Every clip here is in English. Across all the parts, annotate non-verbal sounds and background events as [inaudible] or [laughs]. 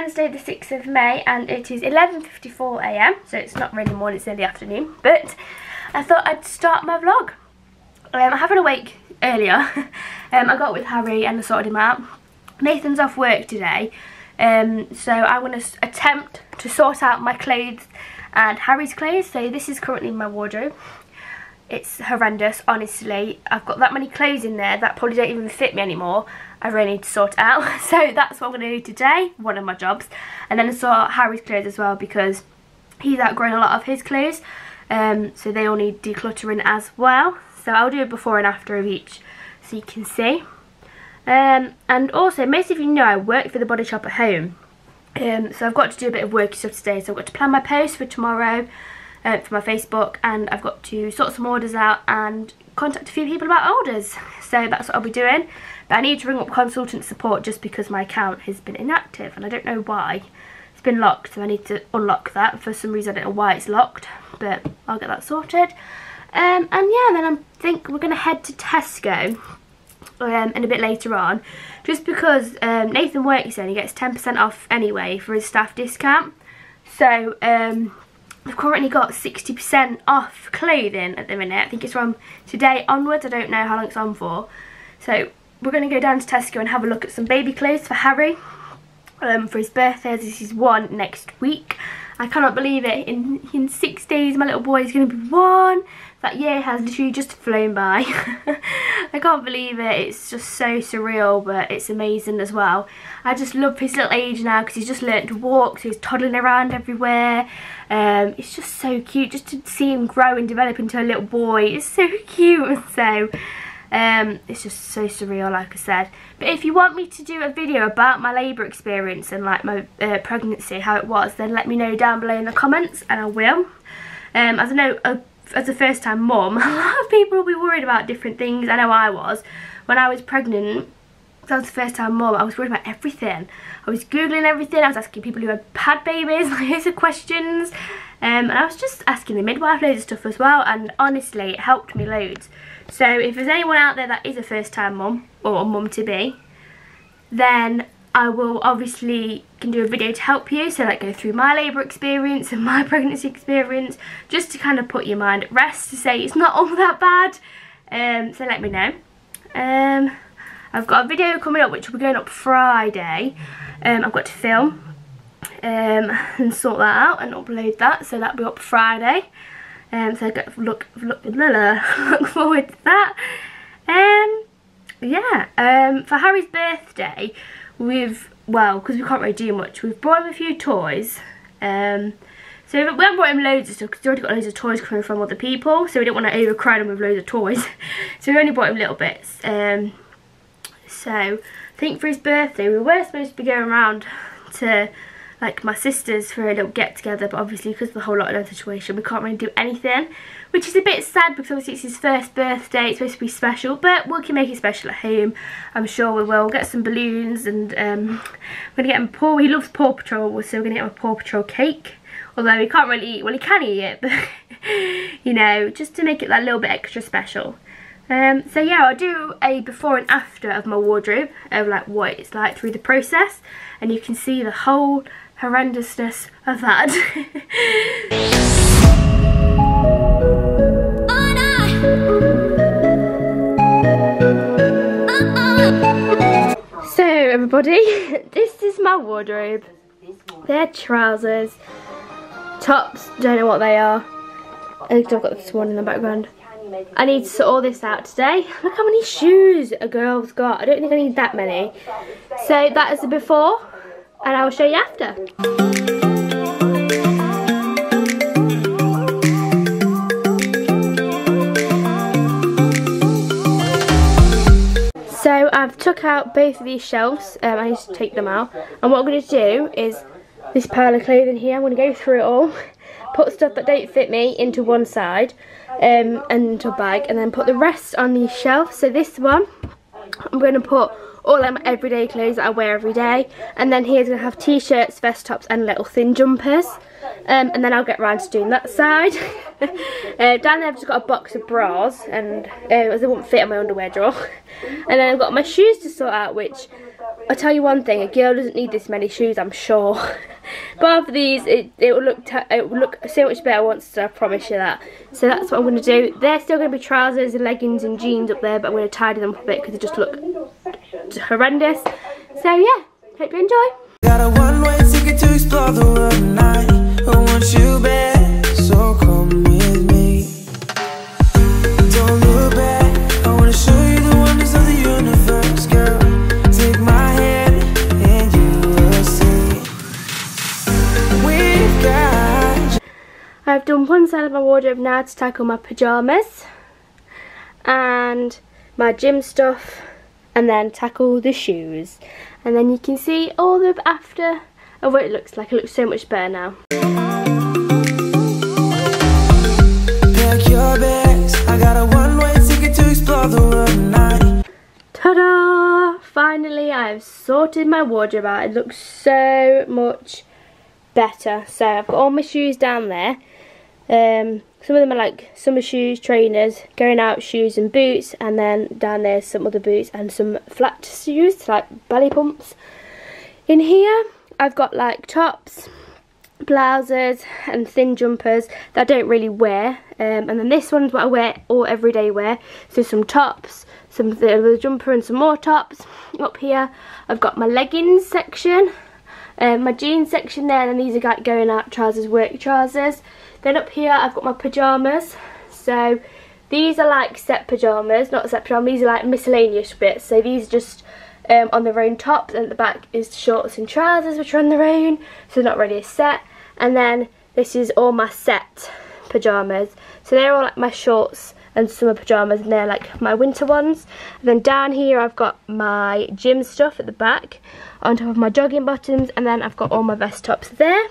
Wednesday the 6th of May and it is 11.54am so it's not really morning, it's the afternoon but I thought I'd start my vlog. Um, I have been awake earlier. [laughs] um, I got with Harry and I sorted him out. Nathan's off work today um, so I'm going to attempt to sort out my clothes and Harry's clothes so this is currently my wardrobe. It's horrendous, honestly. I've got that many clothes in there that probably don't even fit me anymore. I really need to sort out. [laughs] So that's what I'm going to do today, one of my jobs. And then I saw Harry's clothes as well because he's outgrown a lot of his clothes. Um, so they all need decluttering as well. So I'll do a before and after of each so you can see. Um, and also, most of you know I work for the Body Shop at home. Um, so I've got to do a bit of work stuff today. So I've got to plan my post for tomorrow uh, for my Facebook and I've got to sort some orders out and contact a few people about orders. So that's what I'll be doing. But I need to ring up consultant support just because my account has been inactive and I don't know why. It's been locked so I need to unlock that. For some reason I don't know why it's locked but I'll get that sorted. Um, and yeah, then I think we're going to head to Tesco um, and a bit later on just because um, Nathan works there and he gets 10% off anyway for his staff discount. So um, I've currently got 60% off clothing at the minute. I think it's from today onwards. I don't know how long it's on for. So we're going to go down to Tesco and have a look at some baby clothes for Harry um, for his birthday. This is one next week. I cannot believe it. In, in six days, my little boy is going to be one. That year has literally just flown by. [laughs] I can't believe it. It's just so surreal, but it's amazing as well. I just love his little age now because he's just learned to walk, so he's toddling around everywhere. Um, it's just so cute just to see him grow and develop into a little boy. It's so [laughs] cute. So um, it's just so surreal, like I said. But if you want me to do a video about my labour experience and like my uh, pregnancy, how it was, then let me know down below in the comments and I will. Um, as I know, uh, as a first time mum, [laughs] a lot of people will be worried about different things. I know I was. When I was pregnant, that was the first time mum, I was worried about everything. I was googling everything, I was asking people who had had babies, [laughs] loads of questions. Um, and I was just asking the midwife loads of stuff as well and honestly it helped me loads. So if there's anyone out there that is a first time mum or a mum to be, then I will obviously can do a video to help you, so like go through my labour experience and my [laughs] pregnancy experience, just to kind of put your mind at rest, to say it's not all that bad, um, so let me know. Um, I've got a video coming up which will be going up Friday, um, I've got to film um, and sort that out and upload that, so that'll be up Friday. Um, so got look look [laughs] look forward to that. Um, yeah. Um, for Harry's birthday, we've well because we can't really do much. We've brought him a few toys. Um, so we haven't brought him loads of stuff because he's already got loads of toys coming from other people. So we didn't want to overcrowd him with loads of toys. [laughs] so we only bought him little bits. Um, so I think for his birthday we were supposed to be going around to like my sisters for a little get together but obviously because of the whole lockdown situation we can't really do anything which is a bit sad because obviously it's his first birthday it's supposed to be special but we can make it special at home. I'm sure we will. We'll get some balloons and um, we're gonna get him Paw he loves Paw Patrol so we're gonna get him a Paw Patrol cake. Although he can't really eat well he can eat it but [laughs] you know just to make it that little bit extra special. Um, so yeah, I'll do a before and after of my wardrobe of like what it's like through the process and you can see the whole horrendousness of that. [laughs] so everybody, [laughs] this is my wardrobe. They're trousers, tops, don't know what they are. I think I've got this one in the background. I need to sort all this out today. [laughs] Look how many shoes a girl's got. I don't think I need that many. So that is the before and I will show you after. I've took out both of these shelves, um, I need to take them out. And what I'm going to do is this pile of clothing here, I'm going to go through it all, [laughs] put stuff that don't fit me into one side um, and into a bag, and then put the rest on these shelves. So this one, I'm going to put all my everyday clothes that I wear every day. And then here's going to have t-shirts, vest tops and little thin jumpers. Um, and then I'll get round to doing that side. [laughs] uh, down there I've just got a box of bras and uh, they won't fit in my underwear drawer. [laughs] and then I've got my shoes to sort out which I tell you one thing, a girl doesn't need this many shoes, I'm sure. [laughs] but for these, it, it will look it will look so much better once I promise you that. So that's what I'm going to do. They're still going to be trousers and leggings and jeans up there, but I'm going to tidy them up a bit because they just look horrendous. So yeah, hope you enjoy. Side of wardrobe now to tackle my pyjamas and my gym stuff and then tackle the shoes and then you can see all the after of what it looks like. It looks so much better now. Ta-da! Finally I've sorted my wardrobe out. It looks so much better. So I've got all my shoes down there. Um, some of them are like summer shoes, trainers, going out shoes and boots, and then down there some other boots and some flat shoes, like belly pumps. In here, I've got like tops, blouses, and thin jumpers that I don't really wear. Um, and then this one's what I wear all everyday wear. So some tops, some the jumper and some more tops. Up here, I've got my leggings section, um, my jeans section there, and these are like going out trousers, work trousers. Then up here I've got my pyjamas. So these are like set pyjamas, not set pyjamas, these are like miscellaneous bits. So these just um, on their own tops and at the back is shorts and trousers which are on their own. So not really a set. And then this is all my set pyjamas. So they're all like my shorts and summer pyjamas and they're like my winter ones. And then down here I've got my gym stuff at the back on top of my jogging bottoms and then I've got all my vest tops there.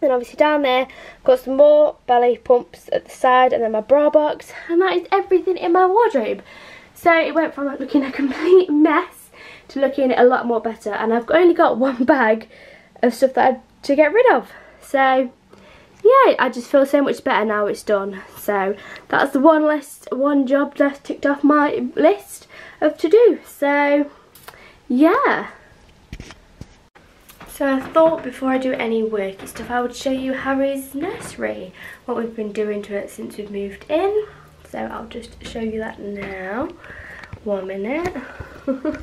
Then obviously down there, got some more belly pumps at the side and then my bra box. And that is everything in my wardrobe. So it went from looking a complete [laughs] mess to looking a lot more better. And I've only got one bag of stuff that I to get rid of. So yeah, I just feel so much better now it's done. So that's the one list, one job that's ticked off my list of to do. So yeah. So I thought before I do any worky stuff I would show you Harry's nursery, what we've been doing to it since we've moved in. So I'll just show you that now. One minute. [laughs]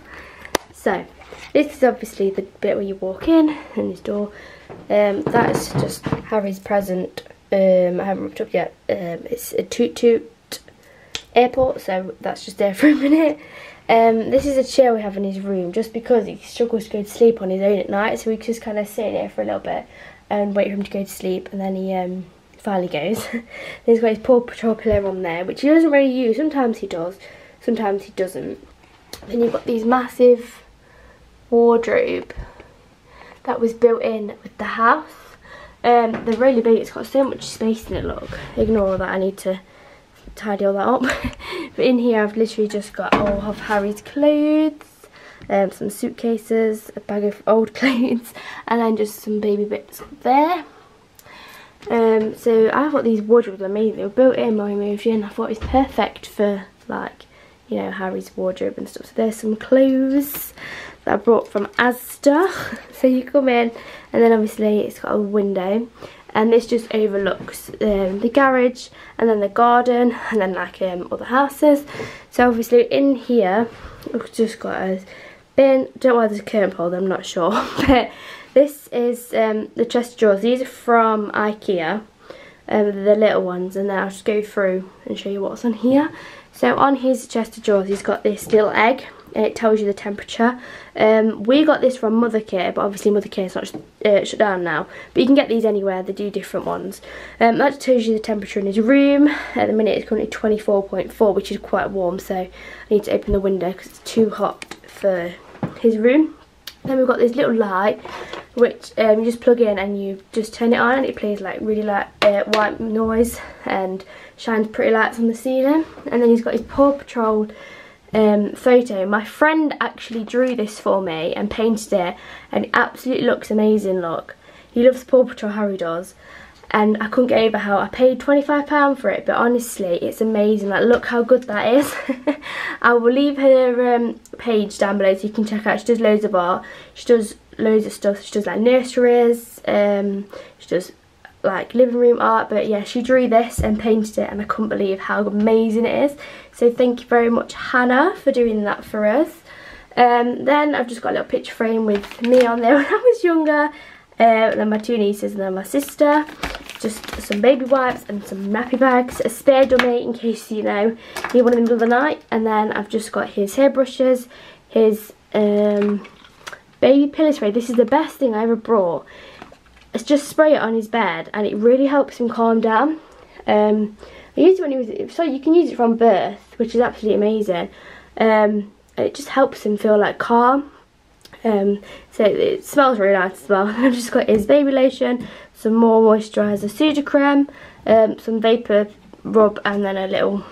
so this is obviously the bit where you walk in and his door. Um, that is just Harry's present. Um, I haven't ripped up yet. Um, it's a toot toot airport, so that's just there [laughs] for a minute. Um, this is a chair we have in his room just because he struggles to go to sleep on his own at night so we just kind of sit in there for a little bit and wait for him to go to sleep and then he um, finally goes. [laughs] he's got his Paw Patrol pillow on there which he doesn't really use. Sometimes he does, sometimes he doesn't. Then you've got these massive wardrobe that was built in with the house. Um, they're really big, it's got so much space in it, look. Ignore that, I need to tidy all that up. [laughs] but in here I've literally just got all of Harry's clothes, um, some suitcases, a bag of old [laughs] clothes, and then just some baby bits up there. Um, so I thought these wardrobes were amazing. They were built in when we moved in. I thought it was perfect for like, you know, Harry's wardrobe and stuff. So there's some clothes that I brought from Asda. [laughs] so you come in and then obviously it's got a window and this just overlooks um, the garage and then the garden and then like um, other houses. So obviously in here we've just got a bin. Don't know why there's a curtain pole I'm not sure. [laughs] But this is um, the chest of drawers. These are from Ikea um, the little ones. And then I'll just go through and show you what's on here. So on his chest of drawers he's got this little egg it tells you the temperature. Um, we got this from Mothercare, but obviously Mothercare is not uh, shut down now. But you can get these anywhere, they do different ones. Um, that tells you the temperature in his room. At the minute it's currently 24.4, which is quite warm, so I need to open the window because it's too hot for his room. Then we've got this little light, which um, you just plug in and you just turn it on and it plays like really like uh, white noise and shines pretty lights on the ceiling. And then he's got his Paw Patrol um, photo. My friend actually drew this for me and painted it and it absolutely looks amazing, look. He loves Paw Patrol, Harry does. and I couldn't get over how I paid £25 for it but honestly it's amazing like look how good that is [laughs] I will leave her um, page down below so you can check out she does loads of art she does loads of stuff she does like nurseries um, she does like living room art but yeah she drew this and painted it and I couldn't believe how amazing it is. So thank you very much Hannah for doing that for us. Um, then I've just got a little picture frame with me on there [laughs] when I was younger. Uh, then my two nieces and then my sister. Just some baby wipes and some nappy bags a spare dummy in case you know need one in the night. And then I've just got his hairbrushes his um, baby pillow spray. This is the best thing I ever brought just spray it on his bed and it really helps him calm down. Um, I used it when he was, so you can use it from birth, which is absolutely amazing. Um, it just helps him feel like calm. Um, so it smells really nice as well. [laughs] I've just got his baby lotion, some more moisturiser Sudocrem, um, some vapor rub and then a little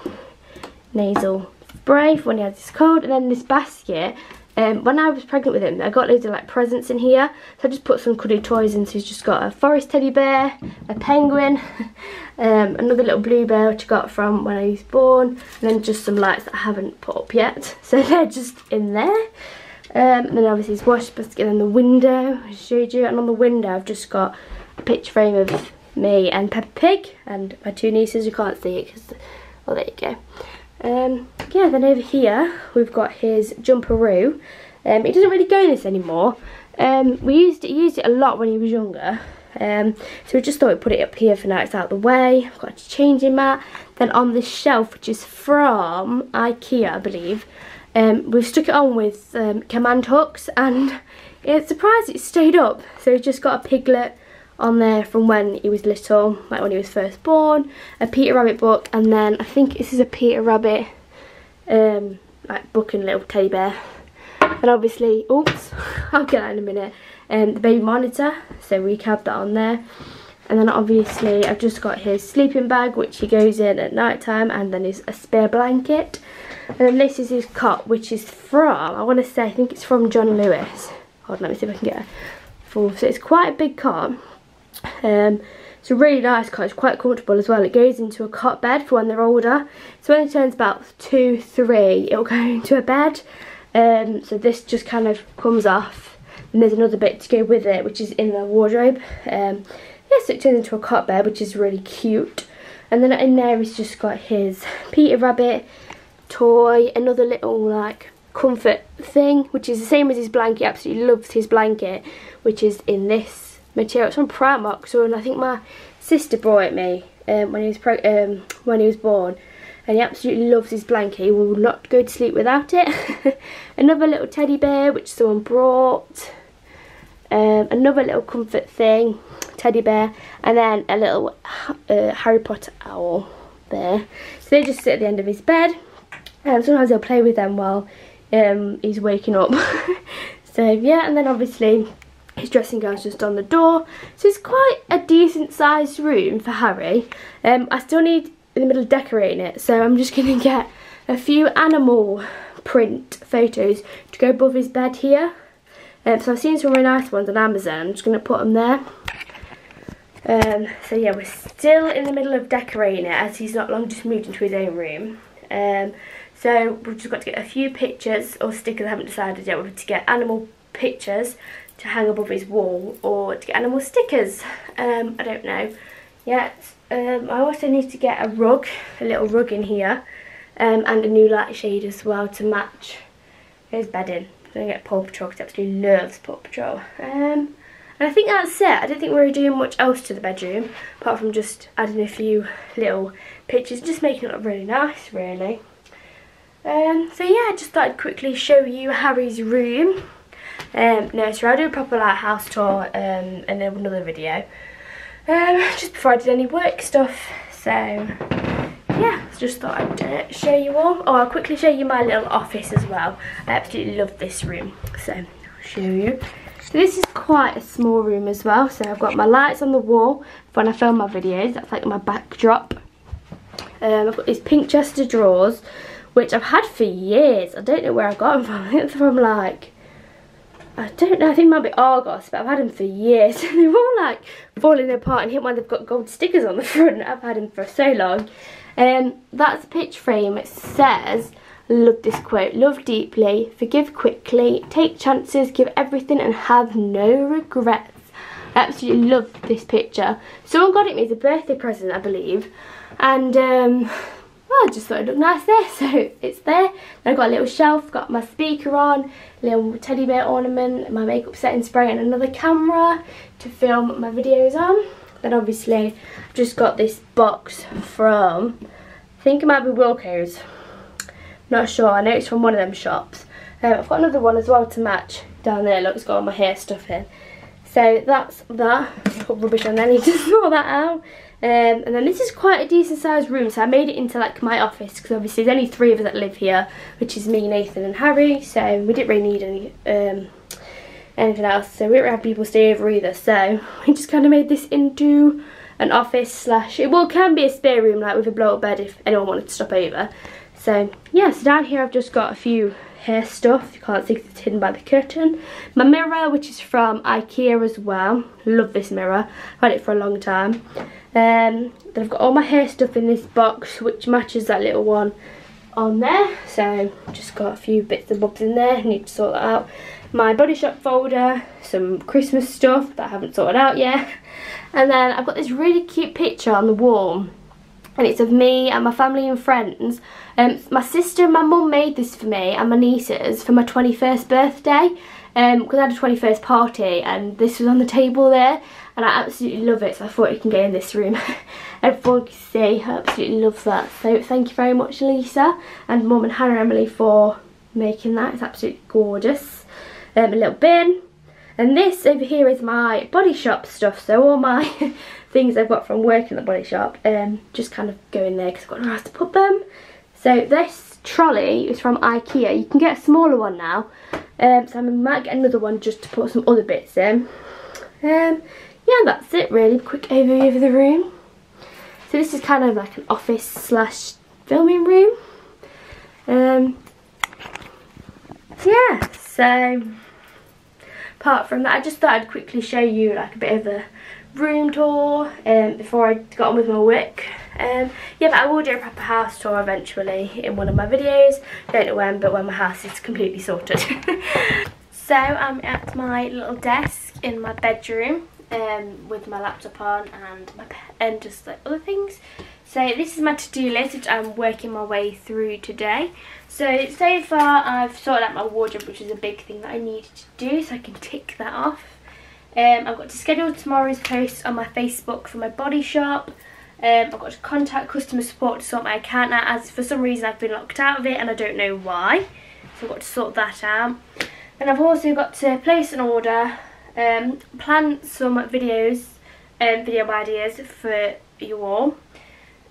nasal spray for when he has his cold. And then this basket um, when I was pregnant with him, I got loads of like presents in here. So I just put some cuddly toys in. So he's just got a forest teddy bear, a penguin, [laughs] um, another little blue bear which I got from when I was born, and then just some lights that I haven't put up yet. [laughs] So they're just in there. Um, and then obviously his wash basket and the window, I showed you. And on the window I've just got a picture frame of me and Peppa Pig and my two nieces. You can't see it because, well there you go. Um, yeah, then over here we've got his jumperoo. Um, he doesn't really go in this anymore. Um, we used it, used it a lot when he was younger. Um, so we just thought we'd put it up here for now. It's out of the way. I've got a changing mat. Then on this shelf, which is from Ikea, I believe, um, we've stuck it on with um, command hooks and [laughs] it's surprised it stayed up. So we've just got a piglet on there from when he was little, like when he was first born, a Peter Rabbit book, and then I think this is a Peter Rabbit um, like book and little teddy bear. And obviously, oops, [laughs] I'll get that in a minute, um, the baby monitor, so we have that on there. And then obviously I've just got his sleeping bag which he goes in at night time and then his a spare blanket. And then this is his cot which is from, I want to say, I think it's from John Lewis. Hold on, let me see if I can get a full, so it's quite a big cot. Um, it's a really nice cot, it's quite comfortable as well. It goes into a cot bed for when they're older. So when it turns about two, three, it'll go [laughs] into a bed. Um, so this just kind of comes off. And there's another bit to go with it, which is in the wardrobe. Um, yeah, so it turns into a cot bed, which is really cute. And then in there he's just got his Peter Rabbit toy, another little like comfort thing, which is the same as his blanket. Absolutely loves his blanket, which is in this material. It's from Primark, so and I think my sister brought it me um, when he was um, when he was born, and he absolutely loves his blanket. He will not go to sleep without it. [laughs] another little teddy bear which someone brought. Um, another little comfort thing, teddy bear, and then a little uh, Harry Potter owl there. So they just sit at the end of his bed, and sometimes he'll play with them while um, he's waking up. [laughs] so yeah, and then obviously his dressing gown's just on the door. So it's quite a decent sized room for Harry. Um, I still need in the middle of decorating it. So I'm just [laughs] going to get a few animal print photos to go above his bed here. Um, so I've seen some really nice ones on Amazon. I'm just going to put them there. Um, so yeah, we're still in the middle of decorating it as he's not long just moved into his own room. Um, so we've just got to get a few pictures or stickers, I haven't decided yet whether to get animal pictures to hang above his wall or to get animal stickers. Um, I don't know yet. Um, I also need to get a rug, a little rug in here, um, and a new light shade as well to match his bedding. I'm going to get Paw Patrol because he absolutely loves Paw Patrol. Um, and I think that's it. I don't think we're doing much else to the bedroom, apart from just adding a few little pictures, just making it look really nice, really. Um, so yeah, I just thought I'd quickly show you Harry's room um, nursery. I'll do a proper like house tour um, and then another video. Um, [laughs] just before I did any work stuff. So yeah, just thought I'd uh, show you all. Oh, I'll quickly show you my little office as well. I absolutely love this room. So I'll show you. So this is quite a small room as well. So I've got my lights on the wall when I film my videos. That's like my backdrop. Um, I've got these pink chest of drawers, which I've had for years. I don't know where I got them from. [laughs] From like I don't know, I think it might be Argos, but I've had them for years. [laughs] They're all like falling apart and hit one they've got gold stickers on the [laughs] front. I've had them for so long. Um, that's a picture frame. It says, love this quote, love deeply, forgive quickly, take chances, give everything and have no regrets. I absolutely love this picture. Someone got it me as a birthday present, I believe. And um, well, I just thought it looked nice there, [laughs] so it's there. Then I've got a little shelf, got my speaker on, little teddy bear ornament, my makeup setting spray and another camera to film my videos on. Then obviously I've just got this box from, I think it might be Wilko's, not sure, I know it's from one of them shops. Um, I've got another one as well to match down there, look it's got all my hair stuff in. So that's that, [laughs] rubbish there, I need to [laughs] sort that out. Um, and then this is quite a decent sized room, so I made it into like my office because obviously there's only three of us that live here, which is me, Nathan and Harry, so we didn't really need any um, anything else, so we didn't have people stay over either, so [laughs] we just kind of made this into an office slash, it well can be a spare room like with a blow up bed if anyone wanted to stop over. So yeah, so down here I've just got a few hair stuff. You can't see it's hidden by the curtain. My mirror, which is from Ikea as well. Love this mirror. I've had it for a long time. Um, then I've got all my hair stuff in this box, which matches that little one on there. So just got a few bits and bobs in there. Need to sort that out. My Body Shop folder, some Christmas stuff that I haven't sorted out yet. And then I've got this really cute picture on the wall and it's of me and my family and friends. Um, my sister and my mum made this for me and my nieces for my 21st birthday because um, I had a 21st party and this was on the table there and I absolutely love it so I thought it can go in this room. [laughs] Everyone can see, I absolutely love that. So thank you very much Lisa and mum and Hannah Emily for making that, it's absolutely gorgeous. Um, a little bin and this over here is my body shop stuff so all my [laughs] things I've got from work in the body shop um, just kind of go in there because I've got nowhere else to put them. So this trolley is from Ikea. You can get a smaller one now. Um, so I might get another one just to put some other bits in. Um, yeah, that's it really. Quick overview of the room. So this is kind of like an office slash filming room. Um, yeah, so apart from that, I just thought I'd quickly show you like a bit of a room tour um, before I got on with my work. Um, yeah, but I will do a proper house tour eventually in one of my videos. Don't know when, but when my house is completely sorted. [laughs] so I'm at my little desk in my bedroom um, with my laptop on and my and just like other things. So this is my to-do list which I'm working my way through today. So, so far I've sorted out my wardrobe which is a big thing that I needed to do so I can tick that off. Um, I've got to schedule tomorrow's post on my Facebook for my body shop. Um, I've got to contact customer support to sort my account out as for some reason I've been locked out of it and I don't know why. So I've got to sort that out. And I've also got to place an order, um, plan some videos and um, video ideas for you all.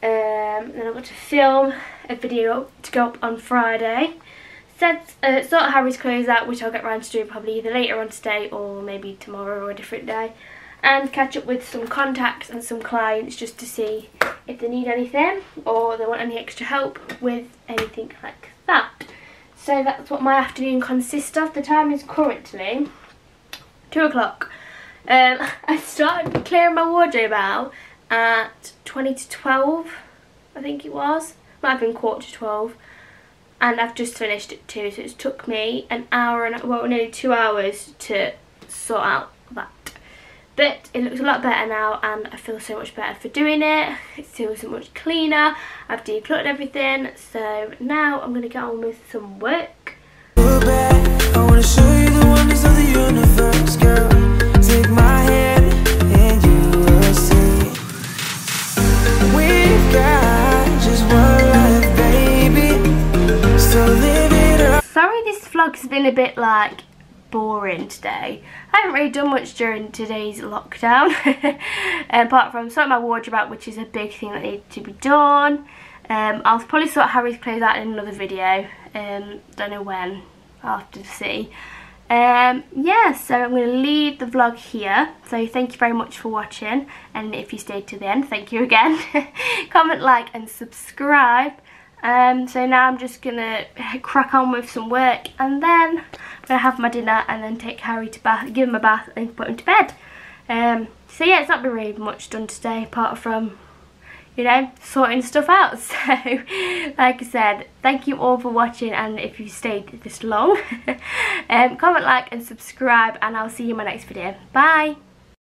Um, then I've got to film a video to go up on Friday set, uh, sort Harry's clothes out, which I'll get round to doing probably either later on today or maybe tomorrow or a different day. And catch up with some contacts and some clients just to see if they need anything or they want any extra help with anything like that. So that's what my afternoon consists of. The time is currently 2 o'clock. Um, [laughs] I started clearing my wardrobe out at 20 to 12, I think it was. Might have been quarter to 12 and I've just finished it too so it took me an hour and well nearly two hours to sort out that. But it looks a lot better now and I feel so much better for doing it. It feels so much cleaner. I've decluttered everything so now I'm gonna get on with some work vlog's been a bit like boring today. I haven't really done much during today's lockdown [laughs] apart from sorting my wardrobe out which is a big thing that needs to be done. Um, I'll probably sort Harry's clothes out in another video, um, don't know when, I'll have to see. Um, yeah, so I'm going to leave the vlog here. So thank you very much for watching. And if you stayed to the end, thank you again. [laughs] Comment, like and subscribe. Um, so now I'm just gonna [laughs] crack on with some work and then I'm gonna have my dinner and then take Harry to bath, give him a bath and put him to bed. Um, so yeah, it's not been really much done today apart from, you know, sorting stuff out. [laughs] So, like I said, thank you all for watching and if you stayed this long, [laughs] um, comment, like and subscribe and I'll see you in my next video. Bye!